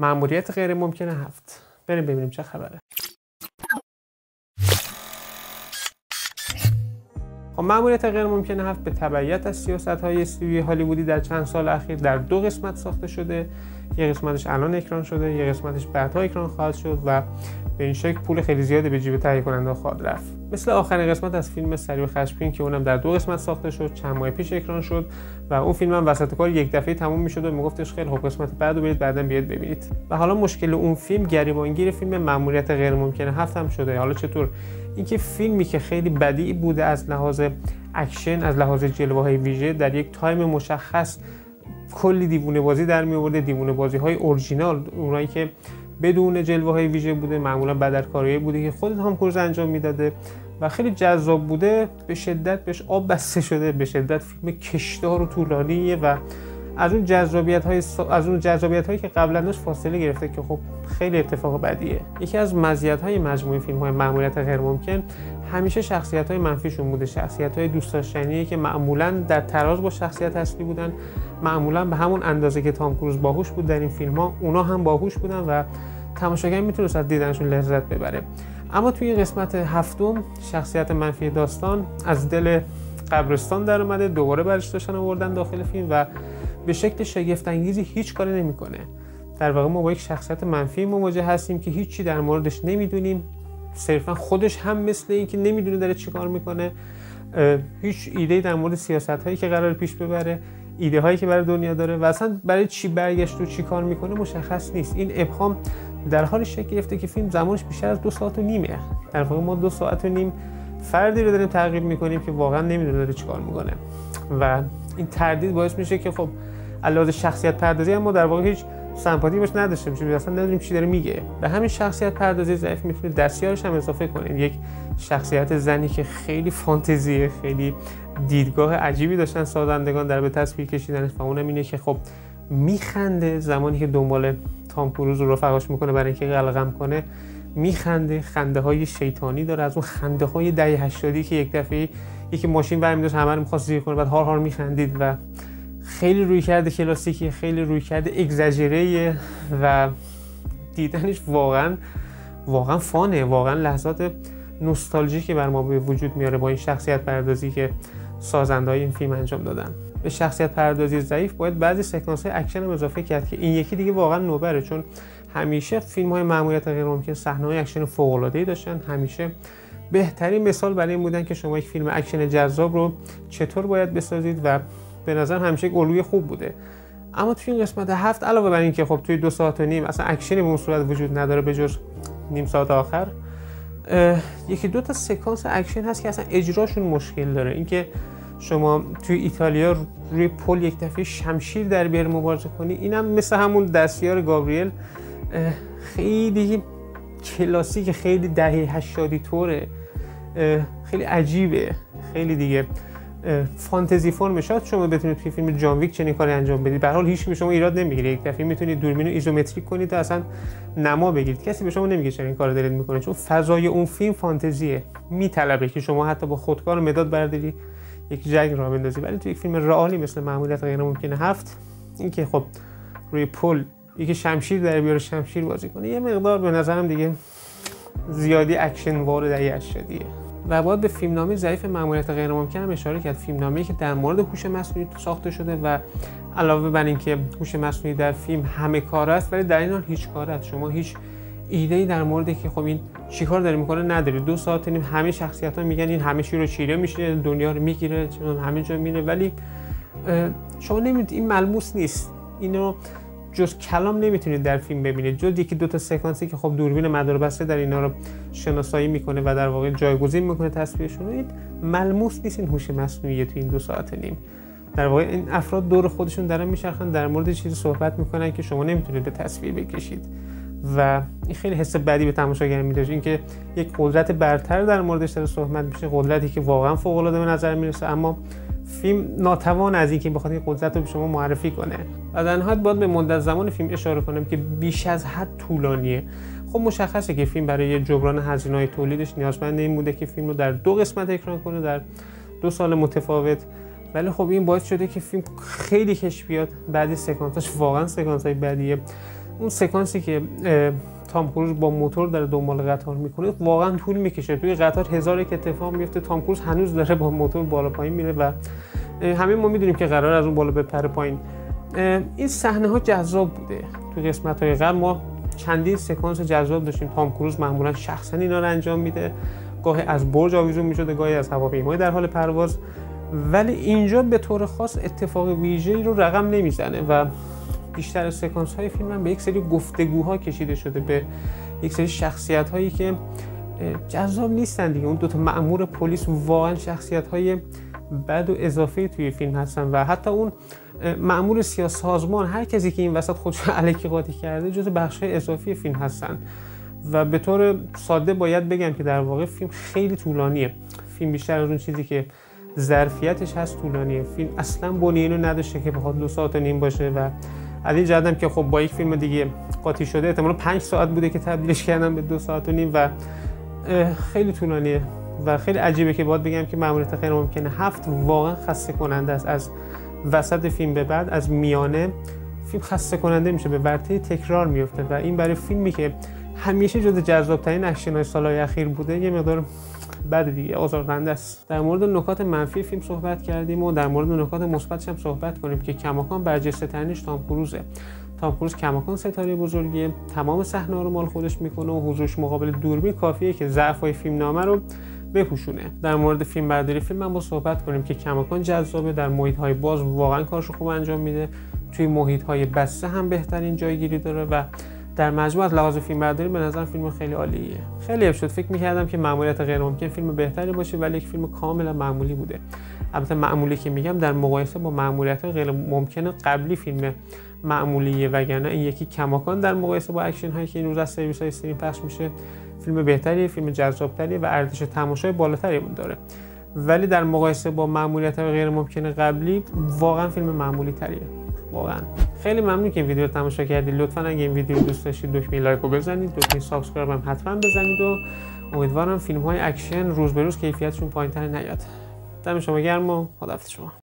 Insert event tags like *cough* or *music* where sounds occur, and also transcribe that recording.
مأموریت غیر ممکنه هفت. بریم ببینیم چه خبره. خب مأموریت غیر ممکنه هفت به تبعیت از سیاست های استودیوی هالیوودی در چند سال اخیر در دو قسمت ساخته شده. یه قسمتش الان اکران شده یه قسمتش بعدها اکران خواهد شد و به این شکل پول خیلی زیادی به جیب تهیه کننده خواهد رفت. مثل آخرین قسمت از فیلم سریع خشمگین که اونم در دو قسمت ساخته شد چند ماه پیش اکران شد و اون فیلم هم وسط کار یک دفعه تموم می‌شد و میگفتش خیلی خوب قسمت بعدو برید بعدا بیاد ببینید. و حالا مشکل اون فیلم گریبانگیر فیلم مأموریت غیر ممکنه. هفت هم شده. حالا چطور؟ اینکه فیلمی که خیلی بدی بوده از لحاظ اکشن از لحاظ جلوه های ویژه در یک time مشخص کلی دیوونه بازی در می آورده. دیوونه بازی های اورجینال اونایی که بدون جلوه های ویژه بوده معمولا بدلکاری بوده که خود تام کروز انجام می‌داده و خیلی جذاب بوده به شدت بهش آب بسته شده به شدت فیلم کشدار و طولانیه و از اون جذابیت های از اون جذابیت هایی که قبلا داشت فاصله گرفته که خب خیلی اتفاق بدیه. یکی از مزیت های مجموعه فیلم های معمولیت غیر ممکن همیشه شخصیت های منفیشون بوده. شخصیت های دوست داشتنی که معمولا در تراز با شخصیت اصلی بودن. معمولا به همون اندازه که تام کروز باهوش بود در این فیلم ها اونا هم باهوش بودن و تماشاگر می‌تونست از دیدنشون لذت ببره. اما توی قسمت هفتم شخصیت منفی داستان از دل قبرستان در اومده دوباره برش داشتن آوردن داخل فیلم و به شکل شگفت انگیزی هیچ کاری نمی‌کنه. در واقع ما با یک شخصیت منفی مواجه هستیم که هیچی در موردش نمی‌دونیم. صرفا خودش هم مثل اینکه نمی‌دونه داره چیکار می‌کنه هیچ ایده در مورد سیاست هایی که قرار پیش ببره ایده هایی که برای دنیا داره و اصلا برای چی برگشت و چی کار می‌کنه مشخص نیست. این ابهام در حال شکل گرفته که فیلم زمانش بیشتر از دو ساعت و نیمه. در واقع ما دو ساعت و نیم فردی رو داریم تعقیب می‌کنیم که واقعا نمی‌دونه داره چیکار می‌کنه. و این تردید باعث میشه که خب علاوه شخصیت پردازی ما در واقع هیچ سمپاتی باش نداشته باشیم اصلا ندونیم چی داره میگه. به همین شخصیت پردازی ضعیف می‌تونید دستیارش هم اضافه کنید. یک شخصیت زنی که خیلی فانتزیه خیلی دیدگاه عجیبی داشتن سازندگان در به تصویر کشیدنش و اونم اینه که خب میخنده زمانی که دنبال تام کروز رو رفقاش می‌کنه برای اینکه قلقم کنه میخنده خنده های شیطانی داره. از اون خنده های دهه 80 که یک دفعه یکی ماشین برمی داشت همه رو می‌خواست زیر کنه بعد هار هار میخندید و خیلی روی کرده کلاسیکی خیلی روی کرده اگزاجره و دیدنش واقعا واقعا فانه واقعا لحظات نوستالژیکی بر ما به وجود میاره با این شخصیت پردازی که سازنده این فیلم انجام دادن. به شخصیت پردازی ضعیف باید بعضی سکانس های اکشن هم اضافه کرد که این یکی دیگه واقعا نوبره چون همیشه فیلم های ماموریت غیر ممکن صحنه های اکشن فوق العاده داشتن. همیشه بهترین مثال برای این بودن که شما یک فیلم اکشن جذاب رو چطور باید بسازید و به نظر همیشه یک الگوی خوب بوده. اما توی این قسمت هفت علاوه بر اینکه خب توی دو ساعت و نیم اصلا اکشنی به اون صورت وجود نداره به جز نیم ساعت آخر یکی دو تا سکانس اکشن هست که اصلا اجراشون مشکل داره. اینکه شما توی ایتالیا روی پل یک دفعه شمشیر در بیاره مبارزه کنی اینم مثل همون دستیار گابریل خیلی کلاسیک خیلی دهه هشتادی طوره خیلی عجیبه خیلی دیگه. فانتزی فرم شاید شما بتونید توی فیلم جان ویک چنین کاری انجام بدید. به حال هیچ شما ایراد نمی‌گیره. یک دفعه می‌تونید دوربین رو isometric کنید تا اصلا نما بگیرید. کسی به شما نمیگه چنین کاری دارید می‌کنید چون فضای اون فیلم فانتزیه. میطلبه که شما حتی با خودکار مداد برداری یک جنگ راه بندازی. ولی توی یک فیلم real ی مثل ماموریت غیر ممکنه هفت اینکه خب روی پل یکی شمشیر در بیاره شمشیر بازی کنه یه مقدار به نظرم دیگه زیادی اکشن وار دهه 80 و باید به فیلمنامه ضعیف ماموریت غیر ممکن هم اشاره کرد. فیلمنامه‌ای که در مورد هوش مصنوعی ساخته شده و علاوه بر اینکه هوش مصنوعی در فیلم همه کار است ولی در این حال هیچ کار است شما هیچ ایده ای در مورد که خب این چیکار داره می‌کنه نداری دو ساعت نیم همه شخصیت ها میگن این همه چی رو چیره میشه دنیا رو می‌گیره همه جا میره. ولی شما نمی‌دونید این ملموس نیست. اینو جز کلام نمی‌تونید در فیلم ببینید جز یکی دو تا سکانسی که خب دوربین مدار بسته در اینا رو شناسایی می‌کنه و در واقع جایگزین می‌کنه تصویرشون رو. ملموس نیست این هوش مصنوعی تو این دو ساعت نیم. در واقع این افراد دور خودشون دارن میچرخن در مورد چیزی صحبت می‌کنن که شما نمی‌تونید به تصویر بکشید. و این خیلی حس بدی به تماشاگر میده. اینکه یک قدرت برتر در موردش داره صحبت میشه قدرتی که واقعا فوق العاده به نظر می‌رسه. اما فیلم ناتوان از اینکه بخواد این قدرت رو به شما معرفی کنه. در نهایت باید به مدت زمان فیلم اشاره کنم که بیش از حد طولانیه. خب مشخصه که فیلم برای جبران هزینه‌های تولیدش نیازمند این بوده که فیلم رو در دو قسمت اکران کنه در دو سال متفاوت. ولی خب این باعث شده که فیلم خیلی کش بیاد. بعدی سکانسش واقعا سکانس های بعدیه اون سکانسی که تام کروز با موتور داره دنبال قطار می‌کنه. واقعا طول می‌کشه. توی قطار هزار یک اتفاق میفته تام کروز هنوز داره با موتور بالا پایین میره و همه ما می‌دونیم که قرار از اون بالا بپره پایین. این صحنه ها جذاب بوده. توی قسمت های قبل ما چندین سکانس جذاب داشتیم. تام کروز معمولا شخصا اینا رو انجام میده. گاهی از برج آویزون می‌شده گاهی از هواپیمای در حال پرواز. ولی اینجا به طور خاص اتفاق ویژه‌ای رو رقم نمی‌زنه و بیشتر سکانس های فیلم هم به یک سری گفتگوها کشیده شده به یک سری شخصیت هایی که جذاب نیستن دیگه. اون دوتا مأمور پلیس واقعا شخصیت های بد و اضافه توی فیلم هستن و حتی اون مأمور سیاست سازمان هر کسی که این وسط خودش *laughs* علکی قاطی کرده جز بخش اضافی فیلم هستن. و به طور ساده باید بگم که در واقع فیلم خیلی طولانیه. فیلم بیشتر از اون چیزی که ظرفیتش هست طولانیه. فیلم اصلا بنیانو نداشته که بخواد دو ساعت و نیم باشه و از این جهتم که خب با یک فیلم دیگه قاطی شده احتمالا پنج ساعت بوده که تبدیلش کردم به دو ساعت و نیم و خیلی طولانیه و خیلی عجیبه که باید بگم که معمولیت غیر ممکنه. هفت واقعا خسته کننده است از وسط فیلم به بعد از میانه. فیلم خسته کننده میشه به ورطه تکرار میفته و این برای فیلمی که همیشه جز جذابترین اکشن های سالهای اخیر بوده یه مقدار بعد دیگه آزاردهنده است. در مورد نکات منفی فیلم صحبت کردیم و در مورد نکات مثبتش هم صحبت کنیم که کماکان برجسته ترینش تام کروزه. تام کروز کماکان ستاره بزرگیه تمام صحنه رو مال خودش می‌کنه و حضورش مقابل دوربین کافیه که ضعف های فیلم نامه رو بپوشونه. در مورد فیلم برداری فیلم هم با صحبت کنیم که کماکان جذابه در محیط های باز واقعا کارش خوب انجام میده. توی محیط های بسته هم بهترین جایگیری داره و در مجموع از لحاظ فیلم برداری به نظر فیلم خیلی عالیه. خیلی حیف شد. فکر می‌کردم که ماموریت غیر ممکن فیلم بهتری باشه ولی یک فیلم کاملا معمولی بوده. البته معمولی که میگم در مقایسه با ماموریت غیر ممکن قبلی فیلم معمولیه وگرنه این یکی کماکان در مقایسه با اکشن هایی که این روز از سرویس های استریم پخش میشه فیلم بهتری فیلم جذابتری و ارزش تماشای بالاتری داره. ولی در مقایسه با ماموریت غیر ممکن قبلی واقعا فیلم معمولی تریه واقعا. خیلی ممنون که این ویدیو رو تماشا کردید لطفا اگه این ویدیو دوست داشتید دکمه لایک رو بزنید. دکمه subscribe هم حتما بزنید و امیدوارم فیلم های اکشن روز به روز کیفیتشون پایینتر نیاد. دم شما گرم و خداحافظ شما.